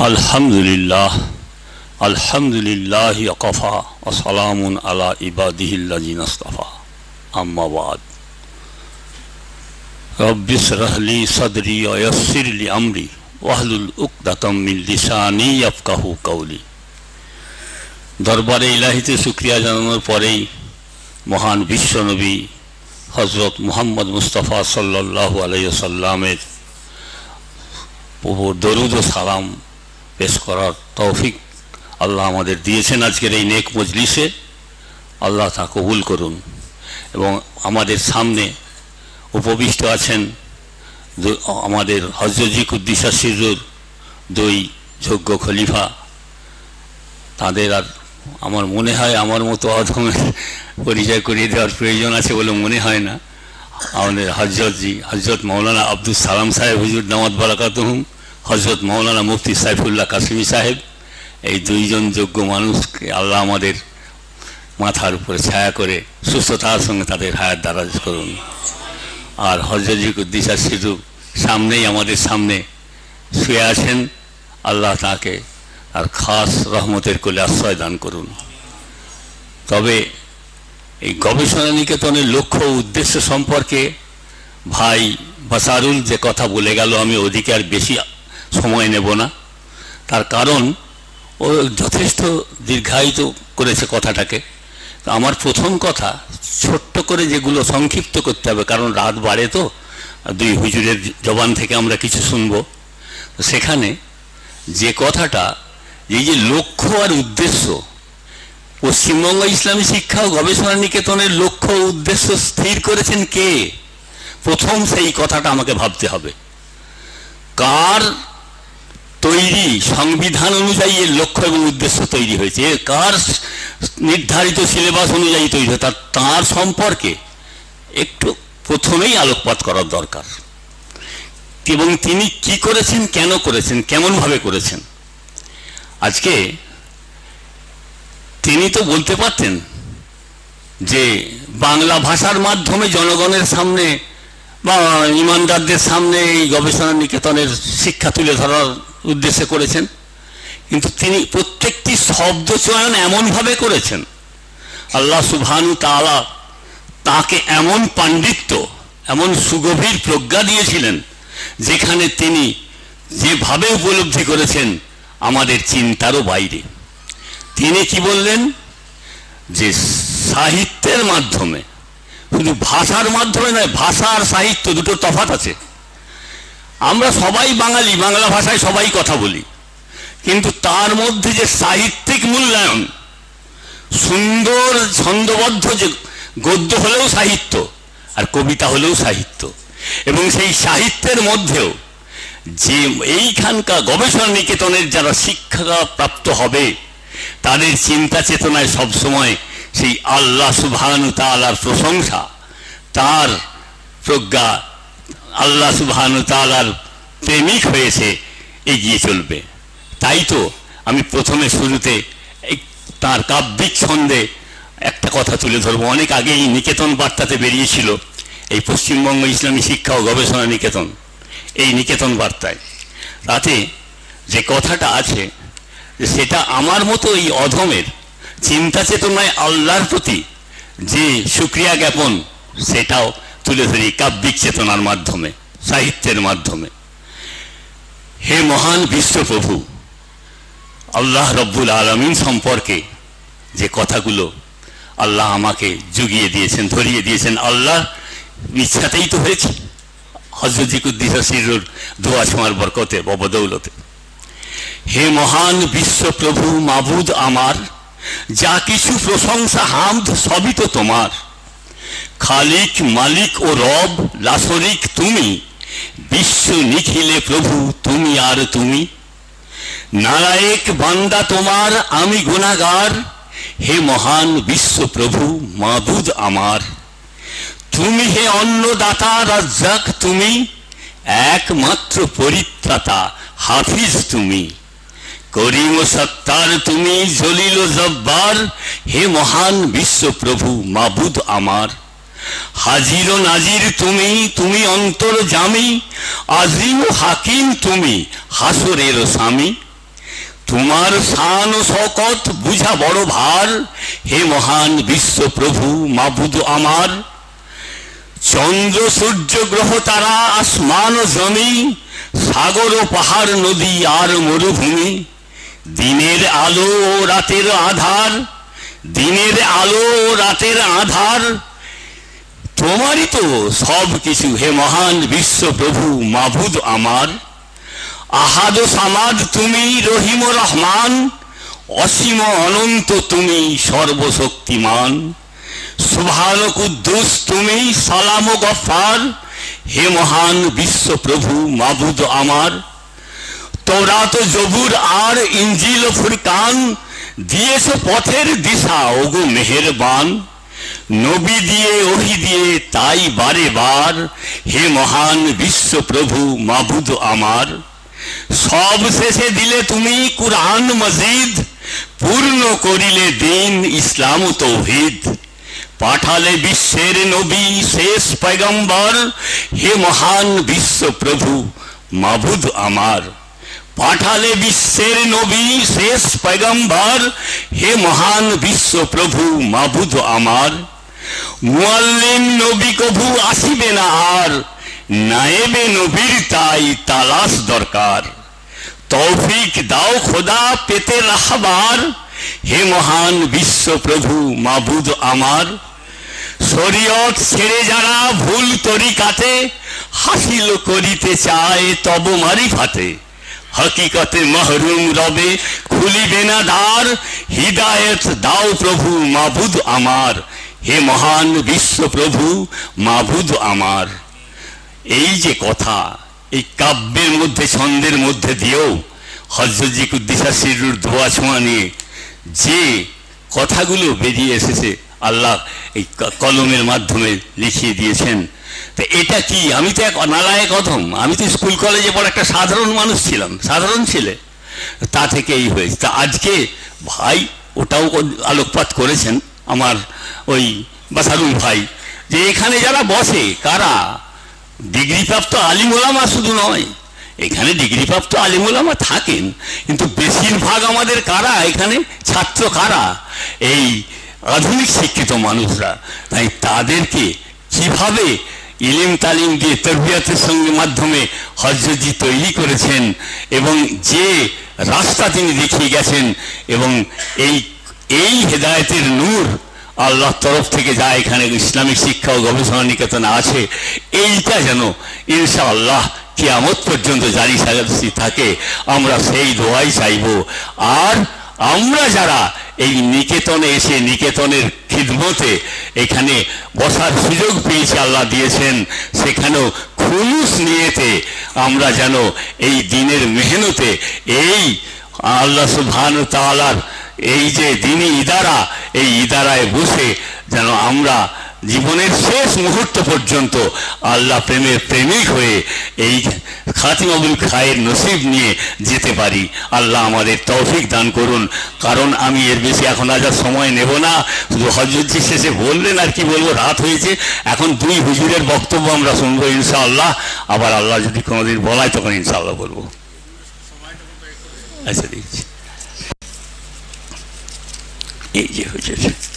আলহামদুলিল্লাহ আলহামদুলিল্লাহ কফা ওসালামুন আলা ইবাদিহিল্লাজিন আস্তাফা আম্মাবাদ রব্বিস রহলি সদরি অয়সিরলি আমরি ওয়াহলুল উকদাতম মিন লিসানি ইয়াফকাহু কৌলি দরবারে ইলাহিতে শুক্রিয়া জানানোর পরেই মহান বিশ্বনবী হজরত মুহাম্মদ মুস্তফা সাল্লাল্লাহু আলাইহি সাল্লামের উপর দরুদ ও সালাম পেশ করার তৌফিক আল্লাহ আমাদের দিয়েছেন আজকের এই নেক মজলিসে। আল্লাহ তা কবুল করুন। এবং আমাদের সামনে উপবিষ্ট আছেন আমাদের হজরজি কুদ্দিসা সিরুর দুই যোগ্য খলিফা। তাদের আর আমার মনে হয় আমার মতো অধমের পরিচয় করিয়ে দেওয়ার প্রয়োজন আছে বলে মনে হয় না। আমাদের হজরতজি হজরত মৌলানা আব্দুল সালাম সাহেব হুজুর দামাদ বারাকাতহুম হজরত মৌলানা মুফতি সাইফুল্লাহ কাশ্মী সাহেব, এই দুইজন যোগ্য মানুষকে আল্লাহ আমাদের মাথার উপরে ছায়া করে সুস্থতার সঙ্গে তাদের হায়াত দারাজ করুন। আর হজরত উদ্দিসা সিধু সামনেই আমাদের সামনে শুয়ে আছেন। আল্লাহ তাকে আর খাস রহমতের কোলে আশ্রয় দান করুন। তবে এই গবেষণা নিকেতনের লক্ষ্য উদ্দেশ্য সম্পর্কে ভাই বাসারুল যে কথা বলে গেল, আমি ওদিকে আর বেশি সময় নেব না। তার কারণ, ও যথেষ্ট দীর্ঘায়িত করেছে কথাটাকে। আমার প্রথম কথা, ছোট্ট করে যেগুলো সংক্ষিপ্ত করতে হবে, কারণ রাত বাড়ে তো দুই হুজুরের জবান থেকে আমরা কিছু শুনব। সেখানে যে কথাটা, এই যে লক্ষ্য আর উদ্দেশ্য, পশ্চিমবঙ্গ ইসলামী শিক্ষা ও গবেষণা নিকেতনের লক্ষ্য উদ্দেশ্য স্থির করেছেন কে? প্রথম সেই কথাটা আমাকে ভাবতে হবে। কার তৈরি, সংবিধান অনুযায়ী এর লক্ষ্য এবং উদ্দেশ্য তৈরি হয়েছে। কার নির্ধারিত সিলেবাস অনুযায়ী তৈরি হয়েছে তার সম্পর্কে একটু প্রথমেই আলোকপাত করার দরকার। এবং তিনি কি করেছেন, কেন করেছেন, কেমনভাবে করেছেন? আজকে তিনি তো বলতে পারতেন যে, বাংলা ভাষার মাধ্যমে জনগণের সামনে বা ইমানদারদের সামনে এই গবেষণা নিকেতনের শিক্ষা তুলে ধরার উদ্দেশ্যে করেছেন। কিন্তু তিনি প্রত্যেকটি শব্দ চয়ন এমনভাবে করেছেন। আল্লাহ সুবহানু তালা তাকে এমন পাণ্ডিত্য, এমন সুগভীর প্রজ্ঞা দিয়েছিলেন, যেখানে তিনি যেভাবে উপলব্ধি করেছেন আমাদের চিন্তারও বাইরে। তিনি কি বললেন? যে সাহিত্যের মাধ্যমে, শুধু ভাষার মাধ্যমে নয়, ভাষা আর সাহিত্য দুটো তফাত আছে। আমরা সবাই বাঙালি, বাংলা ভাষায় সবাই কথা বলি। কিন্তু তার মধ্যে যে সাহিত্যিক মূল্যায়ন, সুন্দর, ছন্দবদ্ধ যে গদ্য হলেও সাহিত্য আর কবিতা হলেও সাহিত্য। এবং সেই সাহিত্যের মধ্যেও যে এইখানকার গবেষণা নিকেতনের যারা শিক্ষা প্রাপ্ত হবে, তাদের চিন্তা চেতনায় সবসময় সেই আল্লাহ সুবহানু তালার প্রশংসা, তার প্রজ্ঞা আল্লাহ সুবহানু তালার প্রেমিক হয়েছে এগিয়ে চলবে। তাই তো আমি প্রথমে শুরুতে তার কাব্যিক ছন্দে একটা কথা তুলে ধরবো। অনেক আগে এই নিকেতন বার্তাতে বেরিয়েছিল এই পশ্চিমবঙ্গ ইসলামী শিক্ষা ও গবেষণা নিকেতন, এই নিকেতন বার্তায়। তাতে যে কথাটা আছে সেটা আমার মতো এই অধমের চিন্তা চেতনায় আল্লাহর প্রতি যে সুক্রিয়া জ্ঞাপন, সেটাও তুলে ধরি কাব্যিক চেতনার মাধ্যমে, সাহিত্যের মাধ্যমে। হে মহান বিশ্বপ্রভু, আল্লাহ রব্বুল আলমিন সম্পর্কে যে কথাগুলো আল্লাহ আমাকে জুগিয়ে দিয়েছেন, ধরিয়ে দিয়েছেন আল্লাহ ইচ্ছাতেই তো হয়েছে। হজরতিকুদ্দিসা সিরুর দোয়া ছোঁয়ার বরকতে ববদৌলতে হে মহান বিশ্বপ্রভু মাবুদ আমার, যা কিছু প্রশংসা হামদ সবই তো তোমার। খালিক, মালিক ও রব লাসরিক তুমি, বিশ্ব নিখিলে প্রভু তুমি আর তুমি। নারায়ক বান্দা তোমার, আমি গুণাগার, হে মহান বিশ্বপ্রভু মাবুদ আমার। তুমি হে অন্নদাতা, রাজ্জাক তুমি, একমাত্র পরিত্রাতা, হাফিজ তুমি। করিম সত্তার তুমি জলিল জব্বার। হে মহান বিশ্বপ্রভু, মাবুদ আমার। হাজির নাজির তুমি তুমি অন্তর জামি। আজিম হাকিম তুমি, হাসরের স্বামী। তোমার শান শকত বুঝা বড় ভার। হে মহান বিশ্ব প্রভু মাবুদ আমার। চন্দ্র, সূর্য, গ্রহ, তারা, আসমান জমি। সাগর ও পাহাড়, নদী আর মরুভূমি। দিনের আলো রাতের আধার, দিনের আলো রাতের আধার। তোমারই তো সব কিছু হে মহান বিশ্ব প্রভু মাবুদ আমার। আহাদ সামাদ তুমি রহিম রহমান, অসীম অনন্ত তুমি সর্বশক্তিমান। সুভান কুদ্দুস তুমি সালাম গফার, হে মহান বিশ্ব প্রভু মাবুদ আমার। তোরাত জবুর আর ইঞ্জিল ফুরকান, দিয়েছ পথের দিশা, ওগো মেহেরবান। নবী দিয়ে, ওহি দিয়ে, তাই বারে বার, হে মহান বিশ্ব প্রভু মাবুদ আমার। সব শেষে দিলে তুমি কুরআন মজিদ, পূর্ণ করিলে দিন ইসলাম তৌহিদ। পাঠালে বিশ্বের নবী শেষ পয়গম্বর, হে মহান বিশ্ব প্রভু মাবুদ আমার। পাঠালে বিশ্বের নবী শেষ পয়গম্বর, হে মহান বিশ্ব প্রভু মাবুদ আমার। মুয়াল্লিম নবী কভু আসিবে না আর, নায়েবে নবীর তাই তালাশ দরকার। তৌফিক দাও খোদা পেতে রাহবার হে মহান বিশ্ব প্রভু মাবুদ আমার। শরীয়ত ছেড়ে যারা ভুল তরিকাতে হাসিল করিতে চায় তব মারিফাতে। হকিকতে মহরুম রবে খুলিবে না দ্বার। হৃদায়ত দাও প্রভু, মাবুদ আমার। হে মহান বিশ্ব প্রভু মাবুদ আমার। এই যে কথা, এই কাব্যের মধ্যে, ছন্দের মধ্যে দিয়েও হজরতজি কুদ্দিসা শিরুর ধোয়া ছোঁয়া নিয়ে যে কথাগুলো বেরিয়ে এসেছে, আল্লাহ এই কলমের মাধ্যমে লিখিয়ে দিয়েছেন। তো এটা কি? আমি তো এক অনালায়ক অধম। আমি তো স্কুল কলেজে পড়ে একটা সাধারণ মানুষ ছিলাম, সাধারণ ছেলে। তা থেকে এই হয়েছে। তা আজকে ভাই ওটাও আলোকপাত করেছেন আমার ওই বাসারুল ভাই। যে এখানে যারা বসে, কারা? ডিগ্রিপ্রাপ্ত আলিমোলামা শুধু নয়, এখানে ডিগ্রিপ্রাপ্ত আলিমোলামা থাকেন। কিন্তু বেশিরভাগ আমাদের কারা? এখানে ছাত্র কারা? এই আধুনিক শিক্ষিত মানুষরা। তাই তাদেরকে কীভাবে ইলিম তালিম দিয়ে তরবিয়াতের সঙ্গে মাধ্যমে হজরতজি তৈরি করেছেন এবং যে রাস্তা তিনি দেখিয়ে গেছেন এবং এই এই হেদায়েতের নূর আল্লাহর তরফ থেকে যা এখানে ইসলামিক শিক্ষা ও গবেষণা নিকেতনে আছে, এইটা যেন ইনশাআল্লাহ কিয়ামত পর্যন্ত জারি সাজাতে থাকে, আমরা সেই দোয়াই চাইব। আর আমরা যারা এই নিকেতনে এসে, নিকেতনের খিদমতে এখানে বসার সুযোগ পেয়েছি আল্লাহ দিয়েছেন। সেখানেও খুলুস নিয়েতে আমরা যেন এই দিনের মেহনতে এই আল্লাহ সুবহান তাআলার এই যে দিনই ইদারা, এই ইদারায় বসে যেন আমরা জীবনের শেষ মুহূর্ত পর্যন্ত আল্লাহ প্রেমের প্রেমিক হয়ে এই খাতিমাবুল খায়ের নসিব নিয়ে যেতে পারি। আল্লাহ আমাদের তৌফিক দান করুন। কারণ আমি এর বেশি এখন আজ আর সময় নেব না। শুধু হজরতজি শেষে বললেন আর কি বলব, রাত হয়েছে। এখন দুই হুজুরের বক্তব্য আমরা শুনব ইনশাআল্লাহ। আবার আল্লাহ যদি কোনোদিন বলায় তখন ইনশাআল্লাহ বলব। আচ্ছা দেখছি। এই যে হয়েছে